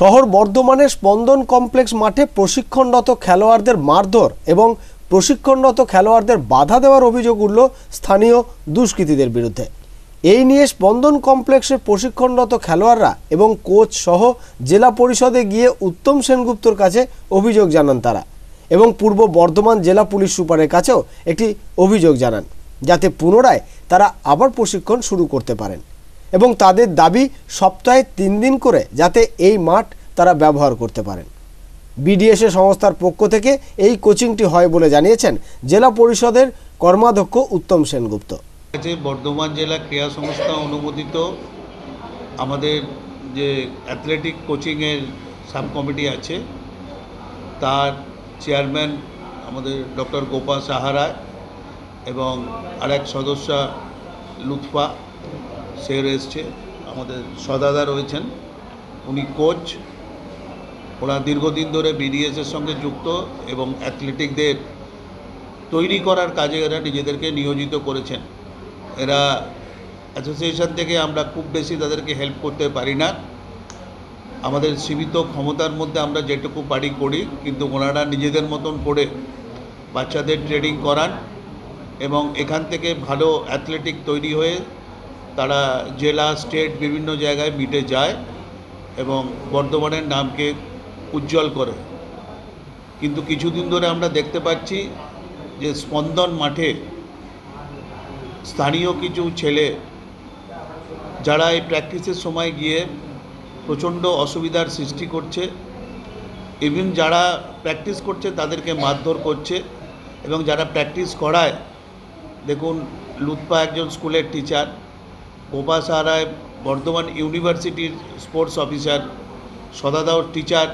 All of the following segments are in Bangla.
শহর বর্ধমানের স্পন্দন কমপ্লেক্স মাঠে প্রশিক্ষণরত খেলোয়াড়দের মারধর এবং প্রশিক্ষণরত খেলোয়াড়দের বাধা দেওয়ার অভিযোগ উঠল স্থানীয় দুষ্কৃতীদের বিরুদ্ধে। এই নিয়ে স্পন্দন কমপ্লেক্সের প্রশিক্ষণরত খেলোয়াড়রা এবং কোচ সহ জেলা পরিষদে গিয়ে উত্তম সেনগুপ্তর কাছে অভিযোগ জানান তারা এবং পূর্ব বর্ধমান জেলা পুলিশ সুপারের কাছেও একটি অভিযোগ জানান, যাতে পুনরায় তারা আবার প্রশিক্ষণ শুরু করতে পারেন। এবং তাদের দাবি সপ্তাহে তিন দিন করে যাতে এই মাঠ তারা ব্যবহার করতে পারেন। বিডিএসএ সংস্থার পক্ষ থেকে এই কোচিংটি হয় বলে জানিয়েছেন জেলা পরিষদের কর্মাধ্যক্ষ উত্তম সেনগুপ্ত। আছে বর্ধমান জেলা ক্রীড়া সংস্থা অনুমোদিত আমাদের যে অ্যাথলেটিক কোচিংয়ের সাব কমিটি আছে, তার চেয়ারম্যান আমাদের ডক্টর গোপাল সাহারায় এবং আরেক সদস্যা লুৎফা সের এসছে, আমাদের সদাদা রয়েছেন। উনি কোচ ওরা দীর্ঘদিন ধরে বিডিএসের সঙ্গে যুক্ত এবং অ্যাথলেটিকদের তৈরি করার কাজে এরা নিজেদেরকে নিয়োজিত করেছেন। এরা অ্যাসোসিয়েশন থেকে আমরা খুব বেশি তাদেরকে হেল্প করতে পারি না। আমাদের সীমিত ক্ষমতার মধ্যে আমরা যেটুকু পারি করি, কিন্তু ওনারা নিজেদের মতন করে বাচ্চাদের ট্রেনিং করান এবং এখান থেকে ভালো অ্যাথলেটিক তৈরি হয়ে তারা জেলা, স্টেট, বিভিন্ন জায়গায় মিটে যায় এবং বর্ধমানের নামকে উজ্জ্বল করে। কিন্তু কিছুদিন ধরে আমরা দেখতে পাচ্ছি যে স্পন্দন মাঠে স্থানীয় কিছু ছেলে যারা এই প্র্যাকটিসের সময় গিয়ে প্রচণ্ড অসুবিধার সৃষ্টি করছে ইভিন যারা প্র্যাকটিস করছে তাদেরকে মারধর করছে এবং যারা প্র্যাকটিস করায়, দেখুন লুৎপা একজন স্কুলের টিচার গোপা সাহারায় বর্ধমান ইউনিভার্সিটির স্পোর্টস অফিসার সদাদাও টিচার,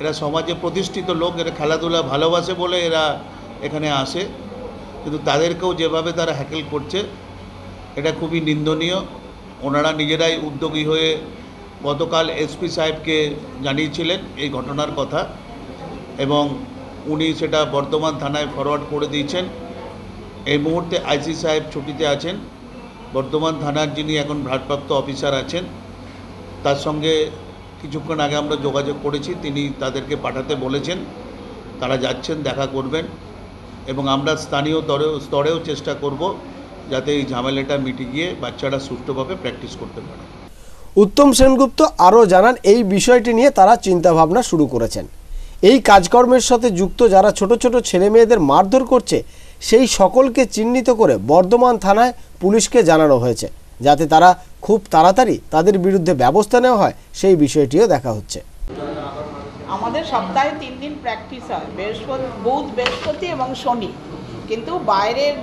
এরা সমাজে প্রতিষ্ঠিত লোক, এরা খেলাধুলা ভালোবাসে বলে এরা এখানে আসে। কিন্তু তাদেরকেও যেভাবে তারা হ্যাকেল করছে, এটা খুবই নিন্দনীয়। ওনারা নিজেরাই উদ্যোগী হয়ে গতকাল এসপি সাহেবকে জানিয়েছিলেন এই ঘটনার কথা এবং উনি সেটা বর্ধমান থানায় ফরওয়ার্ড করে দিয়েছেন। এই মুহূর্তে আইসি সাহেব ছুটিতে আছেন। বর্ধমান থানার যিনি এখন ভারপ্রাপ্ত অফিসার আছেন, তার সঙ্গে কিছুক্ষণ আগে আমরা যোগাযোগ করেছি, তিনি তাদেরকে পাঠাতে বলেছেন, তারা যাচ্ছেন, দেখা করবেন এবং আমরা স্থানীয় স্তরেও স্তরেও চেষ্টা করব যাতে এই ঝামেলাটা মিটে গিয়ে বাচ্চারা সুষ্ঠুভাবে প্র্যাকটিস করতে পারে। উত্তম সেনগুপ্ত আরও জানান, এই বিষয়টি নিয়ে তারা চিন্তাভাবনা শুরু করেছেন। এই কাজকর্মের সাথে যুক্ত যারা ছোট ছোট ছেলে মেয়েদের মারধর করছে সেই সকলকে চিহ্নিত করে বর্ধমান থানায় পুলিশকে জানানো হয়েছে, যাতে তারা খুব তাড়াতাড়ি তাদের বিরুদ্ধে ব্যবস্থা নেওয়া হয়, সেই বিষয়টিও দেখা হচ্ছে। আমাদের সপ্তাহে তিন দিন প্র্যাকটিস হয়, বৃহস্পতি, বুধ, বৃহস্পতি এবং শনি। কিন্তু বাইরের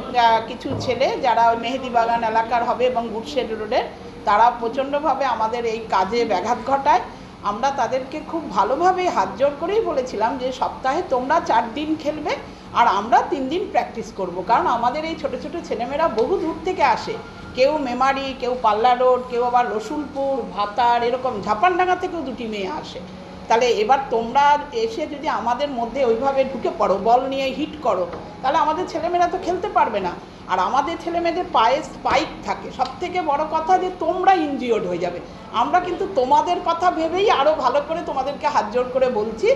কিছু ছেলে যারা মেহেদি বাগান এলাকার হবে এবং গুডশেড রোডের, তারা প্রচণ্ডভাবে আমাদের এই কাজে ব্যাঘাত ঘটায়। আমরা তাদেরকে খুব ভালোভাবে হাত জোর করেই বলেছিলাম যে সপ্তাহে তোমরা চার দিন খেলবে আর আমরা তিন দিন প্র্যাকটিস করব। কারণ আমাদের এই ছোট ছোট ছেলেমেয়েরা বহু দূর থেকে আসে। কেউ মেমারি, কেউ পাল্লা রোড, কেউ আবার রসুলপুর, ভাতার, এরকম ঝাপানডাঙ্গা থেকেও দুটি মেয়ে আসে। তাহলে এবার তোমরা এসে যদি আমাদের মধ্যে ওইভাবে ঢুকে পড়ো, বল নিয়ে হিট করো, তাহলে আমাদের ছেলেমেয়েরা তো খেলতে পারবে না। আর আমাদের ছেলেমেয়েদের পায়ে স্পাইক থাকে। সব থেকে বড় কথা যে তোমরা ইনজিওর্ড হয়ে যাবে। আমরা কিন্তু তোমাদের কথা ভেবেই আরও ভালো করে তোমাদেরকে হাত জোর করে বলছি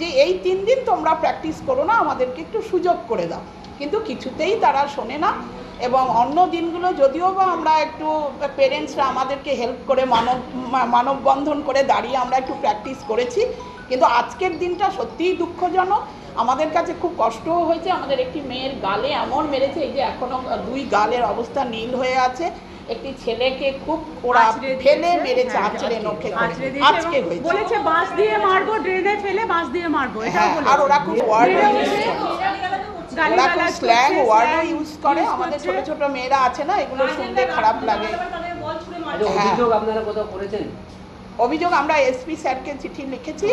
যে এই তিন দিন তোমরা প্র্যাকটিস করো না, আমাদেরকে একটু সুযোগ করে দাও। কিন্তু কিছুতেই তারা শোনে না। এবং অন্য দিনগুলো যদিও বা আমরা একটু পেরেন্টসরা আমাদেরকে হেল্প করে মানব মানববন্ধন করে দাঁড়িয়ে আমরা একটু প্র্যাকটিস করেছি। কিন্তু আজকের দিনটা সত্যিই দুঃখজনক। আমাদের কাছে খুব কষ্টও হয়েছে। আমাদের একটি মেয়ের গালে এমন মেরেছে এই যে এখনও দুই গালের অবস্থা নীল হয়ে আছে। একটি ছেলেকে খুব ওরা ফেলে মেরেছে হ্যাঁ, আঁচড়ে আজকে- নখে আজকে হয়েছে। বলেছে বাঁশ দিয়ে মারবো ড্রেনে ফেলে বাঁশ দিয়ে মারবো। হ্যাঁ আর ওরা খুব ওয়ার্ড ড্রেনে ইউজ ফেলে করে ওরা স্ল্যাং ওয়ার্ডও ইউজ করে আমাদের ছোট ছোট মেয়েরা আছে না এগুলো শুনতে খারাপ লাগে। আচ্ছা হ্যাঁ। অভিযোগ আপনারা কোথাও করেছেন? অভিযোগ আমরা এসপি স্যারকে চিঠি লিখেছি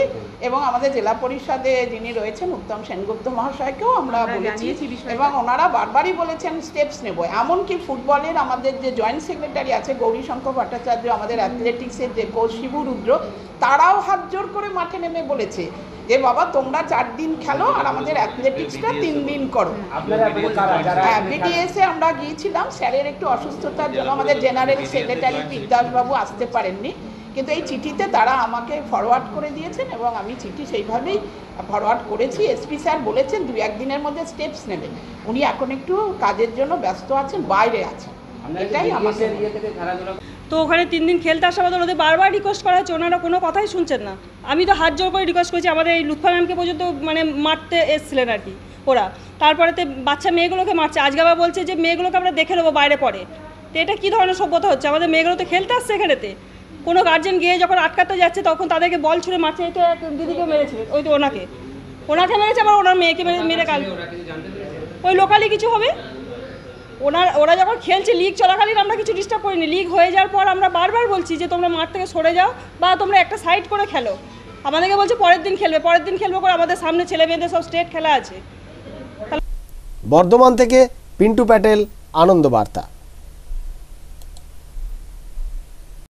এবং আমাদের জেলা পরিষদে যিনি রয়েছেন উত্তম সেনগুপ্ত মহাশয়কেও আমরা আমরা বলেছি এবং ওনারা বারবারই বলেছেন স্টেপস নেব। এমনকি ফুটবলের আমাদের যে জয়েন্ট সেক্রেটারি আছে গৌরীশঙ্কর ভট্টাচার্য আমাদের অ্যাথলেটিক্সের যে কোচ শিবু রুদ্র তারাও হাত জোর করে মাঠে নেমে বলেছে। যে বাবা তোমরা চার দিন খেলো আর আমাদের অ্যাথলেটিক্সটা তিন দিন করো। হ্যাঁ বিডিএসে আমরা গিয়েছিলাম স্যারের একটু অসুস্থতার জন্য আমাদের জেনারেল সেক্রেটারি বিদ্যাসবাবু আসতে পারেননি। কিন্তু এই চিঠিতে তারা আমাকে ফরওয়ার্ড করে দিয়েছেন এবং আমি চিঠি সেইভাবেই ফরওয়ার্ড করেছি। এসপি স্যার বলেছেন দু একদিনের মধ্যে স্টেপস নেবেন উনি এখন একটু কাজের জন্য ব্যস্ত আছেন বাইরে আছেন। এটাই আমাকে তো ওখানে তিন দিন খেলতে আসা আমাদের ওদের বারবার রিকোয়েস্ট করা হচ্ছে, ওনারা কোনো কথাই শুনছেন না। আমি তো হাত জোর করে রিকোয়েস্ট করেছি, আমাদের এই লুৎফা ম্যামকে পর্যন্ত মানে মারতে এসছিলেন আর কি, ওরা। তারপরে তো বাচ্চা মেয়েগুলোকে মারছে, আজকে আবার বলছে যে মেয়েগুলোকে আমরা দেখে নেব বাইরে পরে। তো এটা কী ধরনের সভ্যতা হচ্ছে? আমাদের মেয়েগুলো তো খেলতে আসছে এখানেতে। কোনো গার্জেন গিয়ে যখন আটকাতে যাচ্ছে, তখন তাদেরকে বল ছুঁড়ে মারছে এক দিদিকে মেরেছে। ওই তো ওনাকে। ওনাকে মেরেছে, আবার ওনার মেয়েকে মেরে মেরে কাল ওই লোকালি কিছু হবে? ওনার, ওরা যখন খেলছে লিগ চলাকালীন আমরা কিছু ডিস্টার্ব করিনি। লিগ হয়ে যাওয়ার পর আমরা বারবার বলছি যে, তোমরা মাঠ থেকে সরে যাও বা তোমরা একটা সাইড করে খেলো। আমাদেরকে বলছে, পরের দিন খেলবে, পরের দিন খেলব করে আমাদের সামনে ছেলে মেয়েদের সব স্টেট খেলা আছে। বর্ধমান থেকে পিন্টু প্যাটেল, আনন্দ বার্তা।